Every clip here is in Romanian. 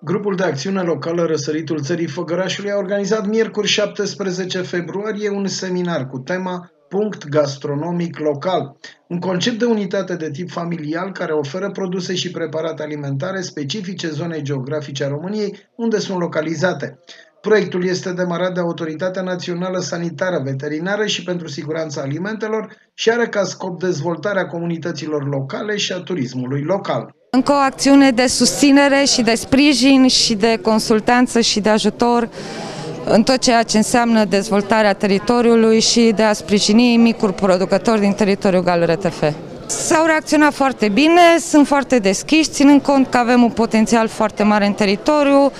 Grupul de acțiune locală Răsăritul Țării Făgărașului a organizat miercuri 17 februarie un seminar cu tema Punct gastronomic local, un concept de unitate de tip familial care oferă produse și preparate alimentare specifice zonei geografice a României unde sunt localizate. Proiectul este demarat de Autoritatea Națională Sanitară Veterinară și pentru Siguranța Alimentelor și are ca scop dezvoltarea comunităților locale și a turismului local. Încă o acțiune de susținere și de sprijin și de consultanță și de ajutor în tot ceea ce înseamnă dezvoltarea teritoriului și de a sprijini micul producători din teritoriul Gal RTF. S-au reacționat foarte bine, sunt foarte deschiși, ținând cont că avem un potențial foarte mare în teritoriu.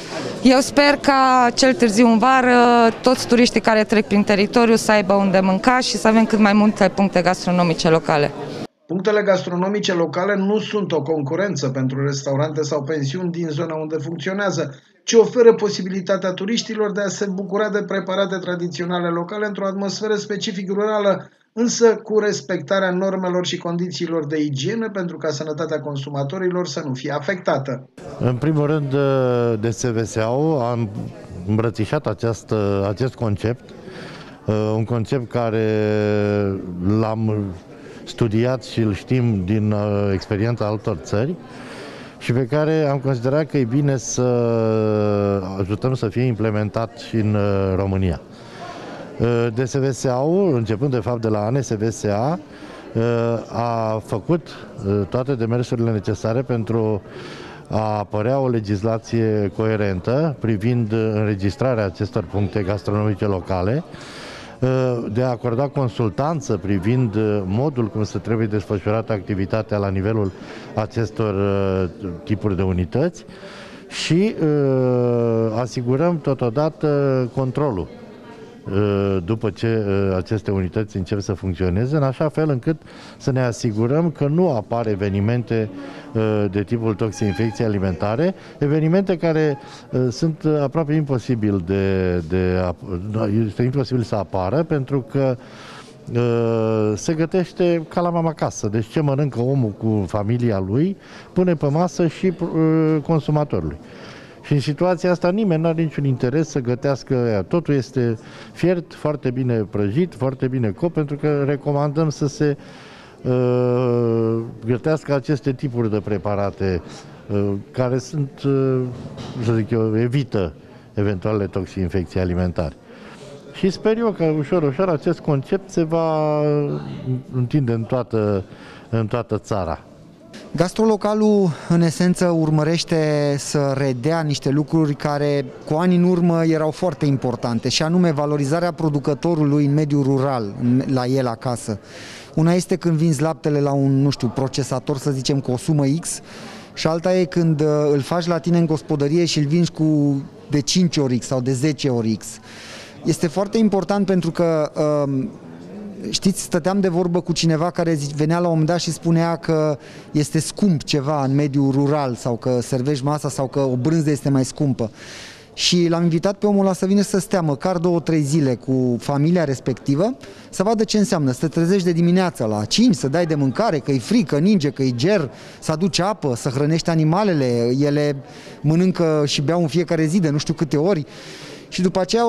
Eu sper ca cel târziu în vară toți turiștii care trec prin teritoriu să aibă unde mânca și să avem cât mai multe puncte gastronomice locale. Punctele gastronomice locale nu sunt o concurență pentru restaurante sau pensiuni din zona unde funcționează, ci oferă posibilitatea turiștilor de a se bucura de preparate tradiționale locale într-o atmosferă specific rurală, însă cu respectarea normelor și condițiilor de igienă pentru ca sănătatea consumatorilor să nu fie afectată. În primul rând, de SVSAU am îmbrățișat acest, acest concept, un concept care l-am studiat și îl știm din uh, experiența altor țări și pe care am considerat că e bine să ajutăm să fie implementat și în uh, România. Uh, DSVSA-ul, începând de fapt de la ANSVSA, a făcut toate demersurile necesare pentru a apărea o legislație coerentă privind înregistrarea acestor puncte gastronomice locale, Uh, de a acorda consultanță privind uh, modul cum se trebuie desfășurată activitatea la nivelul acestor uh, tipuri de unități și asigurăm totodată controlul. Uh, după ce uh, aceste unități încep să funcționeze, în așa fel încât să ne asigurăm că nu apar evenimente uh, de tipul toxinfecții alimentare, evenimente care sunt aproape imposibil de, de este imposibil să apară pentru că se gătește ca la mama casă. Deci ce mănâncă omul cu familia lui pune pe masă și consumatorului. Și în situația asta nimeni nu are niciun interes să gătească ea. Totul este fiert, foarte bine prăjit, foarte bine cop, pentru că recomandăm să se uh, gătească aceste tipuri de preparate uh, care sunt, uh, să zic eu, evită eventuale toxinfecții alimentare. Și sper eu că ușor, ușor acest concept se va întinde în toată, în toată țara. Gastrolocalul, în esență, urmărește să redea niște lucruri care cu ani în urmă erau foarte importante, și anume valorizarea producătorului în mediul rural, la el acasă. Una este când vinzi laptele la un, nu știu, procesator, să zicem, cu o sumă X, și alta e când uh, îl faci la tine în gospodărie și îl vinzi cu de 5 ori X sau de 10 ori X. Este foarte important pentru că uh, știți, stăteam de vorbă cu cineva care venea la un moment dat și spunea că este scump ceva în mediul rural sau că servești masa sau că o brânză este mai scumpă. Și l-am invitat pe omul ăla să vină să stea măcar două, trei zile cu familia respectivă, să vadă ce înseamnă, să te trezești de dimineața la 5, să dai de mâncare, că e frică, ninge, că e ger, să aduci apă, să hrănești animalele, ele mănâncă și beau în fiecare zi de nu știu câte ori și după aceea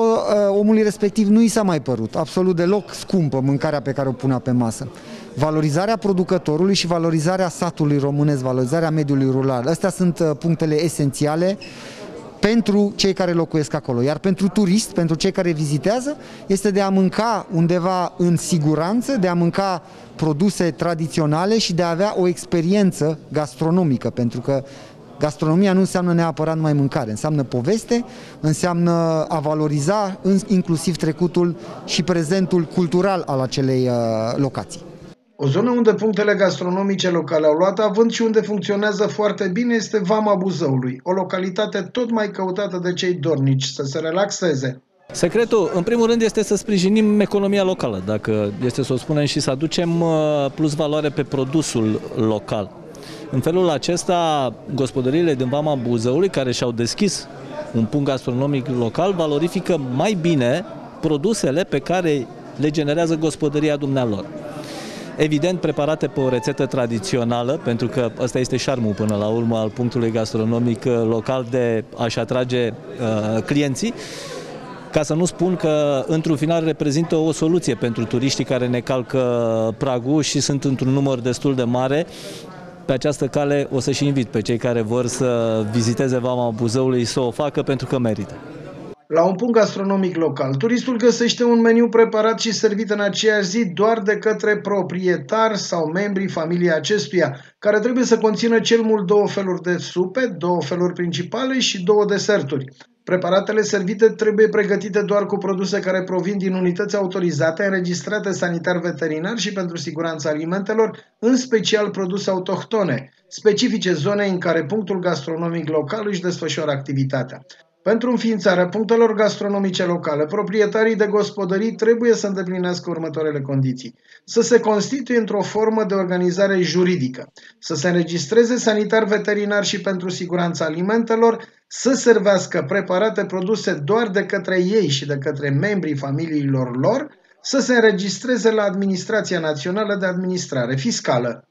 omului respectiv nu i s-a mai părut absolut deloc scumpă mâncarea pe care o punea pe masă. Valorizarea producătorului și valorizarea satului românesc, valorizarea mediului rural, astea sunt uh, punctele esențiale pentru cei care locuiesc acolo. Iar pentru turist, pentru cei care vizitează, este de a mânca undeva în siguranță, de a mânca produse tradiționale și de a avea o experiență gastronomică, pentru că Gastronomia nu înseamnă neapărat numai mâncare, înseamnă poveste, înseamnă a valoriza inclusiv trecutul și prezentul cultural al acelei uh, locații. O zonă unde punctele gastronomice locale au luat avânt și unde funcționează foarte bine este Vama Buzăului, o localitate tot mai căutată de cei dornici să se relaxeze. Secretul, în primul rând, este să sprijinim economia locală, dacă este să o spunem, și să aducem uh, plus valoare pe produsul local. În felul acesta, gospodăriile din Vama Buzăului, care și-au deschis un punct gastronomic local, valorifică mai bine produsele pe care le generează gospodăria dumnealor. evident preparate pe o rețetă tradițională, pentru că ăsta este șarmul până la urmă al punctului gastronomic uh, local de a-și atrage uh, clienții ca să nu spun că într-un final reprezintă o soluție pentru turiștii care ne calcă pragul și sunt într-un număr destul de mare. Pe această cale o să și invit pe cei care vor să viziteze Vama Buzăului să o facă pentru că merită. La un punct gastronomic local, turistul găsește un meniu preparat și servit în aceeași zi doar de către proprietar sau membrii familiei acestuia, care trebuie să conțină cel mult două feluri de supe, două feluri principale și două deserturi. Preparatele servite trebuie pregătite doar cu produse care provin din unități autorizate, înregistrate sanitar-veterinar și pentru siguranța alimentelor, în special produse autohtone, specifice zonei în care punctul gastronomic local își desfășoară activitatea. Pentru înființarea punctelor gastronomice locale, proprietarii de gospodării trebuie să îndeplinească următoarele condiții. Să se constituie într-o formă de organizare juridică, să se înregistreze sanitar veterinar și pentru siguranța alimentelor, să servească preparate produse doar de către ei și de către membrii familiilor lor, să se înregistreze la Administrația Națională de Administrare Fiscală.